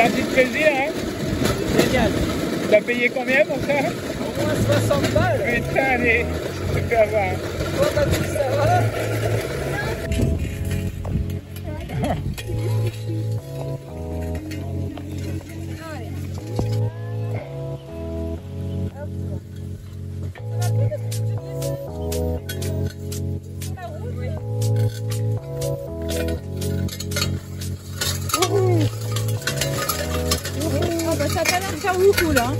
Parti de plaisir, hein? Génial. T'as payé combien pour ça Au moins 60 balles. Putain, allez, je fais avoir. Trompés, hein.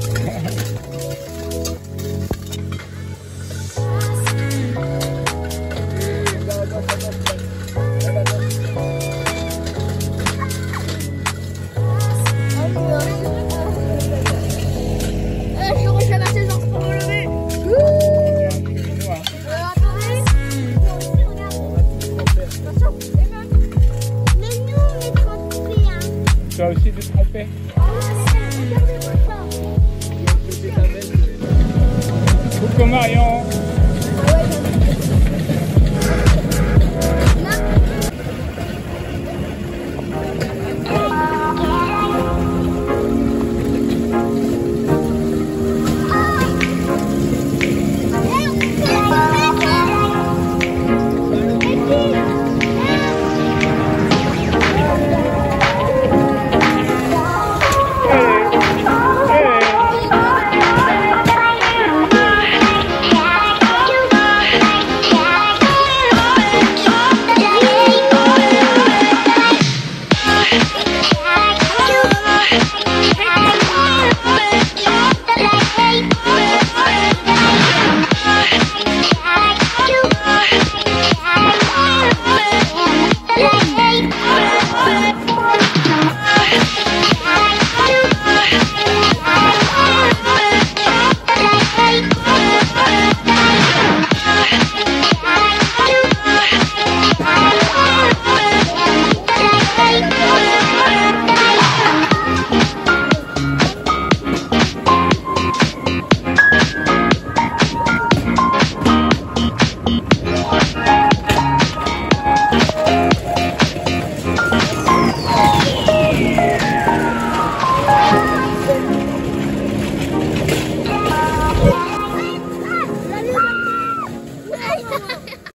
Toi aussi de tromper Oh. Coucou Marion